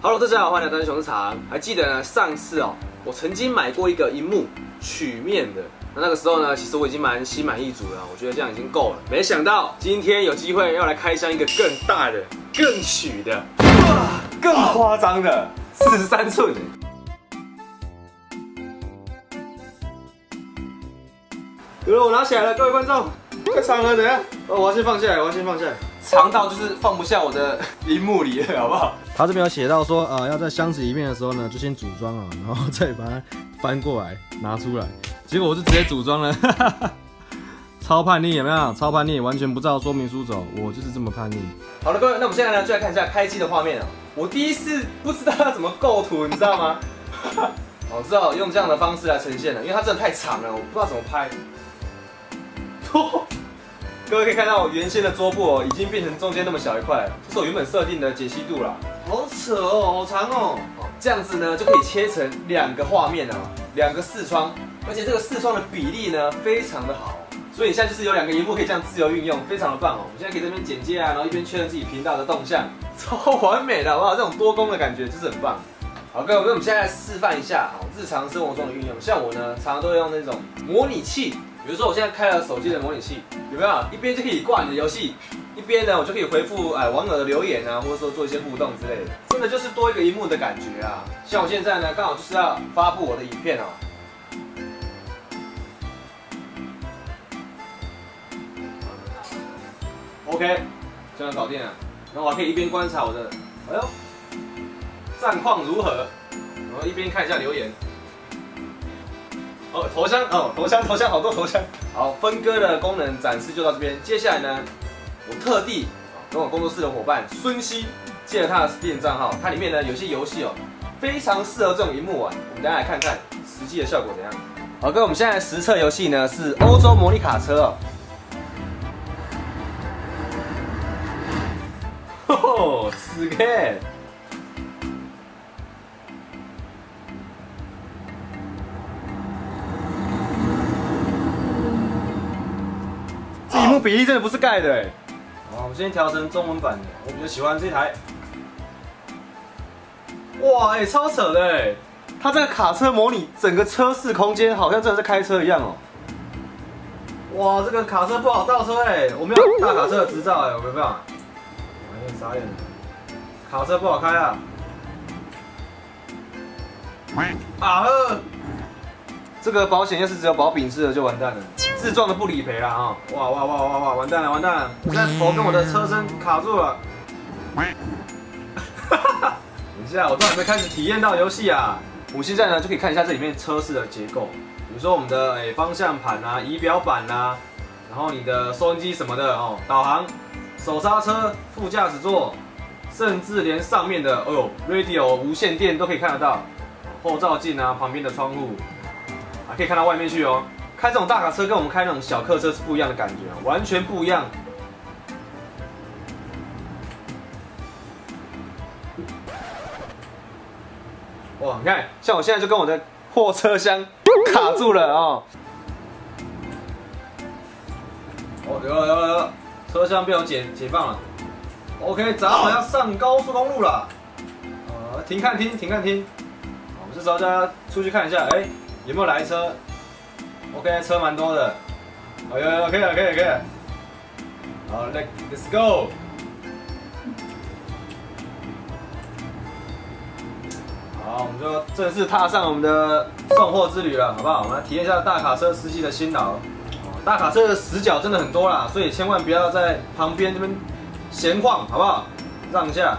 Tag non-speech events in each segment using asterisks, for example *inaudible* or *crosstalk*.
Hello，大家好，欢迎来到熊场。还记得呢？上次哦，我曾经买过一个荧幕曲面的。那那个时候呢，其实我已经蛮心满意足了，我觉得这样已经够了。没想到今天有机会要来开箱一个更大的、更曲的、更夸张的四十三寸。有了，我拿起来了，各位观众，快场了，等下？哦，我要先放下来，我要先放下来。长到就是放不下我的荧幕里了，好不好？他这边有写到说，呃，要在箱子里面的时候呢，就先组装啊，然后再把它翻过来拿出来。结果我是直接组装了，超叛逆有没有？超叛逆，完全不照说明书走，我就是这么叛逆。好了，各位，那我们现在呢就来看一下开机的画面哦。我第一次不知道要怎么构图，你知道吗？*laughs* 我知道用这样的方式来呈现了，因为它真的太长了，我不知道怎么拍。*laughs* 各位可以看到，我原先的桌布哦，已经变成中间那么小一块，这是我原本设定的解析度啦。好扯哦，好长哦。这样子呢，就可以切成两个画面啊，两个视窗，而且这个视窗的比例呢，非常的好。所以你现在就是有两个荧幕可以这样自由运用，非常的棒哦。我们现在可以这边剪接啊，然后一边确认自己频道的动向，超 *laughs* 完美的，好不好？这种多功的感觉就是很棒。好，各位，那我们现在来示范一下哦，日常生活中的运用。像我呢，常常都会用那种模拟器。比如说我现在开了手机的模拟器，有没有？一边就可以挂你的游戏，一边呢我就可以回复哎网友的留言啊，或者说做一些互动之类的，真的就是多一个荧幕的感觉啊。像我现在呢，刚好就是要发布我的影片哦。OK，这样搞定了。然后我还可以一边观察我的，哎呦，战况如何？然后一边看一下留言。哦，头像哦，头像头像好多头像。好，分割的功能展示就到这边。接下来呢，我特地跟我工作室的伙伴孙熙借了他的 Steam 账号，它里面呢有些游戏哦，非常适合这种荧幕玩。我们等下来看看实际的效果怎样。好，各位，我们现在实测游戏呢是欧洲模拟卡车哦。吼，四 K。屏幕比例真的不是盖的哎。好，我先调成中文版的，我比较喜欢这台。哇，哎，超扯的哎！它这个卡车模拟整个车室空间，好像真的是开车一样哦。哇，这个卡车不好倒车哎，我们要大卡车的执照哎，我没有？有点傻眼。卡车不好开啊。啊呵！这个保险要是只有保丙式的就完蛋了。自撞的不理赔了啊！哇哇哇哇哇！完蛋了完蛋了！我现在头跟我的车身卡住了。*laughs* 等一下，我都还没开始体验到游戏啊！我现在呢就可以看一下这里面车室的结构，比如说我们的诶方向盘啊、仪表板啊，然后你的收音机什么的哦，导航、手刹车、副驾驶座，甚至连上面的哦呦 radio 无线电都可以看得到。后照镜啊，旁边的窗户啊，可以看到外面去哦。开这种大卡车跟我们开那种小客车是不一样的感觉，完全不一样。哇，你看，像我现在就跟我的货车厢 *laughs* 卡住了哦。哦，有了有了有了，车厢被我解解放了。OK，咱们要上高速公路了。呃，停看厅，停看厅。我们这时候大家出去看一下，哎，有没有来车？OK，车蛮多的。OK OK 可以了，可以，可以。好，Let Let's go。好，我们就正式踏上我们的送货之旅了，好不好？我们来体验一下大卡车司机的辛劳。大卡车的死角真的很多啦，所以千万不要在旁边这边闲晃，好不好？让一下。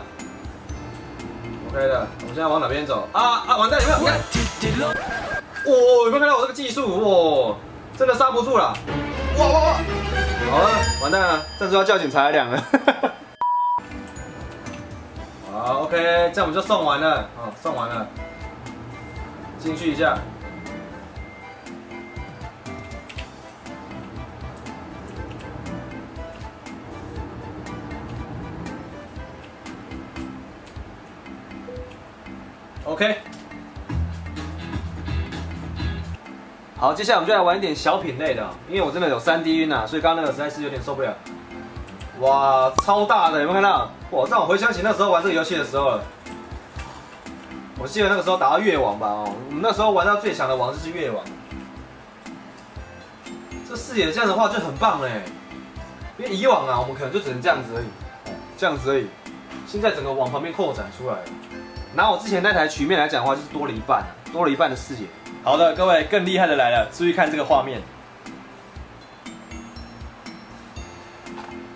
OK 的，我们现在往哪边走？啊啊，完蛋，有没有？看。哇，有没有看到我这个技术？哇，真的刹不住了！哇哇哇！好了，完蛋了，这就要叫警察来量了。*laughs* 好，OK，这样我们就送完了。啊，送完了，进去一下。OK。好，接下来我们就来玩一点小品类的，因为我真的有三 D 晕啊，所以刚刚那个实在是有点受不了。哇，超大的，有没有看到？哇，让我回想起那时候玩这个游戏的时候了。我记得那个时候打到越王吧，哦，我们那时候玩到最强的王就是越王。这视野这样的话就很棒嘞，因为以往啊，我们可能就只能这样子而已，这样子而已。现在整个往旁边扩展出来，拿我之前那台曲面来讲的话，就是多了一半，多了一半的视野。好的，各位，更厉害的来了，注意看这个画面，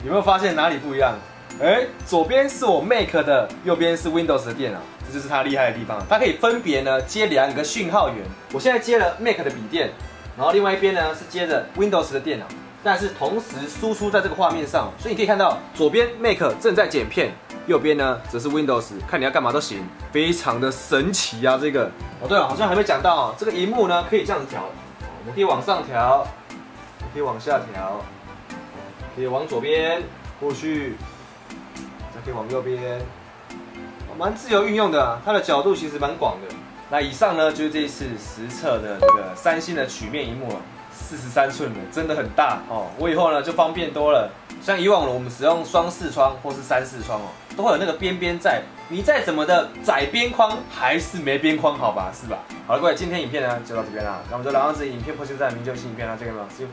有没有发现哪里不一样？哎，左边是我 Mac 的，右边是 Windows 的电脑，这就是它厉害的地方。它可以分别呢接两个讯号源。我现在接了 Mac 的笔电，然后另外一边呢是接着 Windows 的电脑，但是同时输出在这个画面上，所以你可以看到左边 Mac 正在剪片。右边呢则是 Windows，看你要干嘛都行，非常的神奇啊！这个哦，对了，好像还没讲到，这个荧幕呢可以这样子调，我们可以往上调，可以往下调，可以往左边过去，再可以往右边，蛮自由运用的，它的角度其实蛮广的。那以上呢就是这一次实测的这个三星的曲面荧幕了。四十三寸的真的很大哦，我以后呢就方便多了。像以往我们使用双四窗或是三四窗哦，都会有那个边边在，你再怎么的窄边框还是没边框好吧，是吧？好了，各位，今天影片呢就到这边啦，那我们就来到这影片破就在明就新影片啦，这个吗？See you。